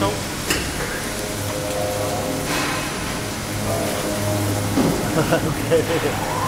Nope. okay.